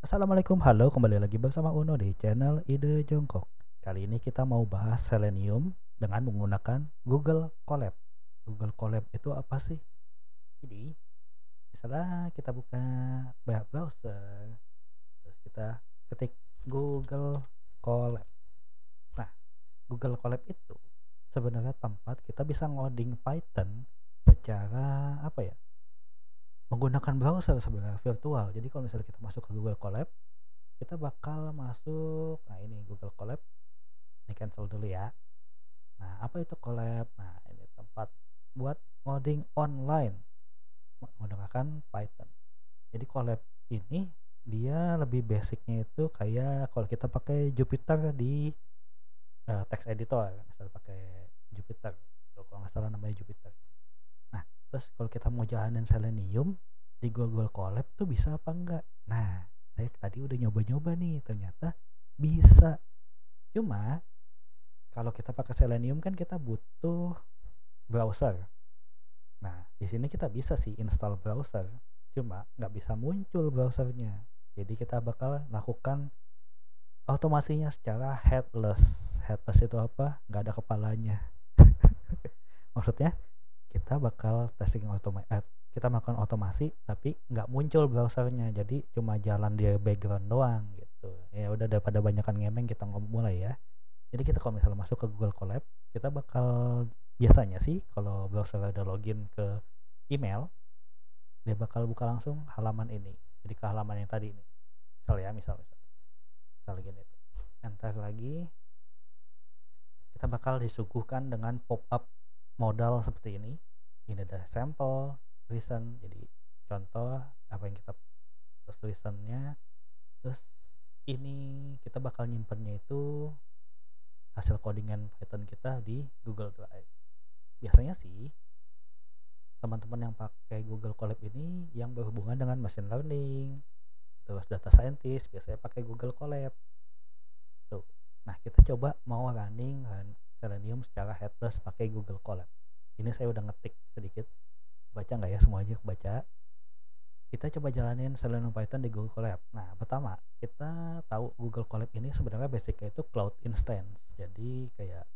Assalamualaikum, halo kembali lagi bersama Uno di channel Ide Jongkok. Kali ini kita mau bahas Selenium dengan menggunakan Google Colab. Google Colab itu apa sih? Jadi, misalnya kita buka browser, terus kita ketik Google Colab. Nah, Google Colab itu sebenarnya tempat kita bisa ngoding Python secara apa ya? Menggunakan browser sebenarnya virtual. Jadi kalau misalnya kita masuk ke Google Colab, kita bakal masuk nah ini Google Colab. Ini cancel dulu ya. Nah, apa itu Colab? Nah, ini tempat buat ngoding online menggunakan Python. Jadi Colab ini dia lebih basicnya itu kayak kalau kita pakai Jupyter di uh, text editor, misalnya pakai Jupyter, kalau nggak salah namanya Jupyter terus kalau kita mau jalanin Selenium di Google Colab tuh bisa apa enggak? Nah saya tadi udah nyoba-nyoba nih ternyata bisa. Cuma kalau kita pakai Selenium kan kita butuh browser. Nah di sini kita bisa sih install browser cuma nggak bisa muncul browsernya. Jadi kita bakal lakukan otomasinya secara headless. Headless itu apa? Nggak ada kepalanya. Maksudnya kita bakal testing otomatis eh, kita melakukan otomasi tapi nggak muncul browsernya. Jadi cuma jalan di background doang gitu. Ya udah daripada banyakan ngemeng kita mulai ya. Jadi kita kalau misalnya masuk ke Google Colab kita bakal biasanya sih kalau browser ada login ke email dia bakal buka langsung halaman ini. Jadi ke halaman yang tadi ini. Misal ya misal misal. Misal gini enter lagi. Kita bakal disuguhkan dengan pop up modal seperti ini ini ada sampel reason. Jadi contoh apa yang kita terus reasonnya. Terus ini kita bakal nyimpennya itu hasil codingan Python kita di Google Drive. Biasanya sih teman-teman yang pakai Google Colab ini yang berhubungan dengan machine learning terus data scientist biasanya pakai Google Colab. Tuh. Nah kita coba mau running Selenium secara headless pakai Google Colab ini saya udah ngetik sedikit. Baca nggak ya? Semuanya kebaca. Kita coba jalanin Selenium Python di Google Colab nah pertama kita tahu Google Colab ini sebenarnya basicnya itu cloud instance. Jadi kayak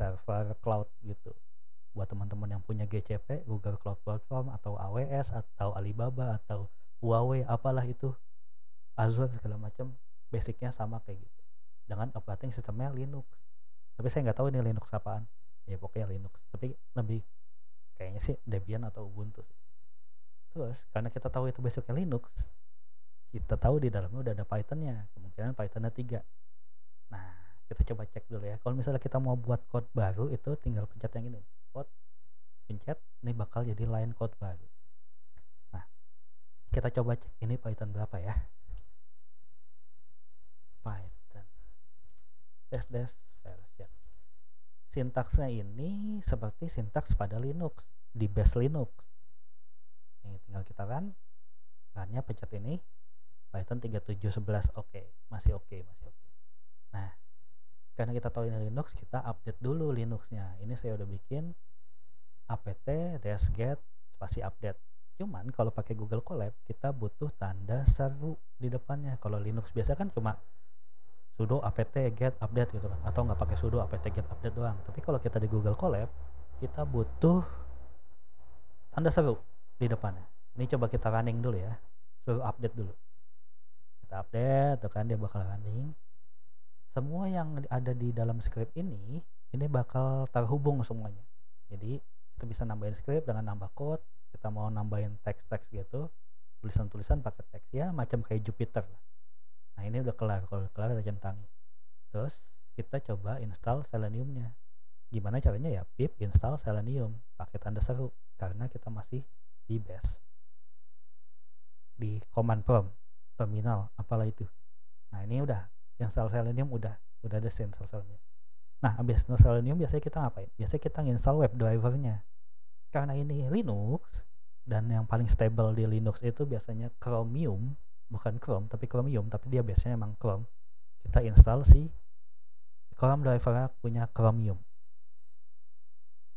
server cloud gitu. Buat teman-teman yang punya GCP Google Cloud Platform atau AWS atau Alibaba atau Huawei apalah itu Azure segala macam basicnya sama kayak gitu. Dengan operating sistemnya Linux. Tapi saya nggak tahu ini Linux apaan ya pokoknya Linux. Tapi lebih kayaknya sih Debian atau Ubuntu sih. Terus karena kita tahu itu besoknya Linux kita tahu di dalamnya udah ada Pythonnya kemungkinan Pythonnya tiga. Nah kita coba cek dulu ya. Kalau misalnya kita mau buat code baru itu tinggal pencet yang ini. Code pencet ini bakal jadi line code baru. Nah kita coba cek ini Python berapa ya? Python. Dash dash sintaksnya ini seperti sintaks pada Linux di base Linux ini tinggal kita kan bahannya pencet ini Python 3711 oke okay. masih oke okay, masih oke okay. nah karena kita tahu ini Linux kita update dulu Linuxnya ini saya udah bikin apt get spasi update cuman kalau pakai Google Colab kita butuh tanda seru di depannya kalau Linux biasa kan cuma sudo apt get update gitu kan. Atau nggak pakai sudo apt get update doang. Tapi kalau kita di Google Colab kita butuh tanda seru di depannya. Ini coba kita running dulu ya. Suruh update dulu. Kita update tuh kan dia bakal running. Semua yang ada di dalam script ini ini bakal terhubung semuanya. Jadi kita bisa nambahin script dengan nambah code. Kita mau nambahin teks-teks gitu. Tulisan-tulisan pakai teks. Ya macam kayak Jupyter lah nah ini udah kelar kalau kelar kita centangi terus kita coba install seleniumnya. Gimana caranya ya? Pip install selenium. Pakai tanda seru karena kita masih di base. Di command prompt terminal apalah itu. Nah ini udah install selenium udah udah ada install selenium. Nah habis install selenium biasanya kita ngapain? Biasanya kita install web drivernya. Karena ini Linux dan yang paling stable di Linux itu biasanya Chromium bukan Chrome tapi Chromium tapi dia biasanya emang Chrome. Kita install si Chrome driver punya Chromium.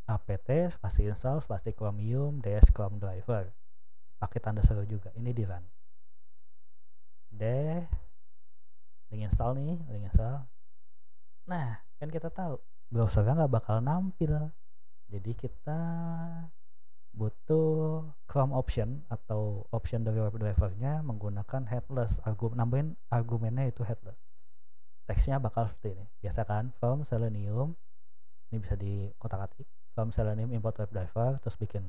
Apt spasi install spasi Chromium ds Chrome driver. Pakai tanda seru juga ini di run. Udah install nih install. Nah kan kita tahu browsernya nggak bakal nampil. Jadi kita butuh Chrome option atau option dari web drivernya menggunakan headless. Argumen nambahin argumennya itu headless. Teksnya bakal seperti ini. Biasa kan from selenium ini bisa di kotak atik. From selenium import web driver terus bikin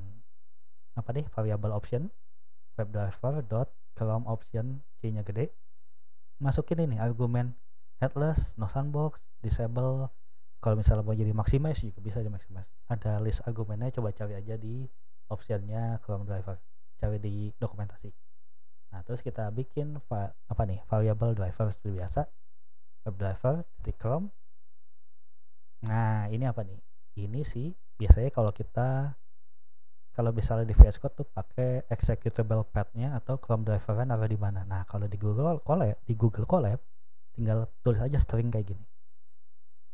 apa nih variable option web driver dot chrome option c nya gede. Masukin ini argumen headless no sandbox disable. Kalau misalnya mau jadi maximize juga bisa di maximize. Ada list argumennya coba cari aja di optionnya Chrome driver cari di dokumentasi nah terus kita bikin apa nih variable driver seperti biasa web driver titik Chrome nah ini apa nih ini sih biasanya kalau kita kalau misalnya di VS Code tuh pakai executable path-nya atau Chrome driver kan ada di mana. Nah, kalau di Google Colab, di Google Colab tinggal tulis aja string kayak gini.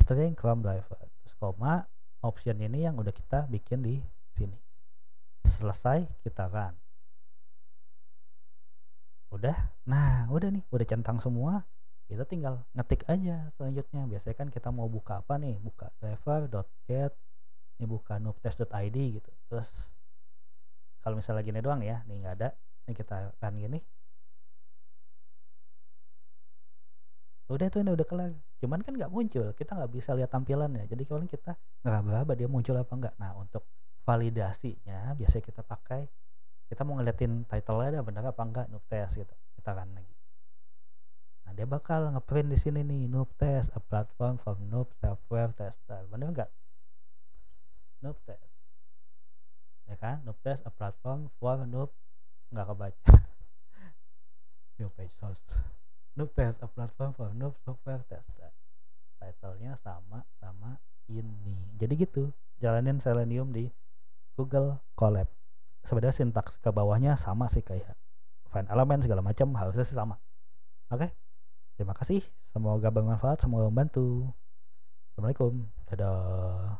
String Chrome driver. Terus koma option ini yang udah kita bikin di sini selesai kita run udah? Nah udah nih udah centang semua. Kita tinggal ngetik aja selanjutnya. Biasanya kan kita mau buka apa nih? Buka driver.get ini buka noobtest.id gitu. Terus kalau misalnya gini doang ya nih nggak ada ini kita run gini. Udah tuh ini udah kelar. Cuman kan nggak muncul kita nggak bisa lihat tampilannya. Jadi kalau kita nggak berapa dia muncul apa enggak nah untuk validasinya biasanya kita pakai kita mau ngeliatin title-nya ada benar apa enggak noob test gitu kita kan lagi. Nah dia bakal ngeprint di sini nih noob test a platform for noob software tester. Benar enggak noob test. Ya kan? Noob test a platform for noob nggak kebaca. New page source. Noob test a platform for noob software tester. Titlenya sama sama ini. Jadi gitu jalanin Selenium di Google Colab sebenarnya sintaks ke bawahnya sama sih kayak find element segala macam harusnya sih sama. Oke? Okay? terima kasih. Semoga bermanfaat semoga membantu. Assalamualaikum. Dadah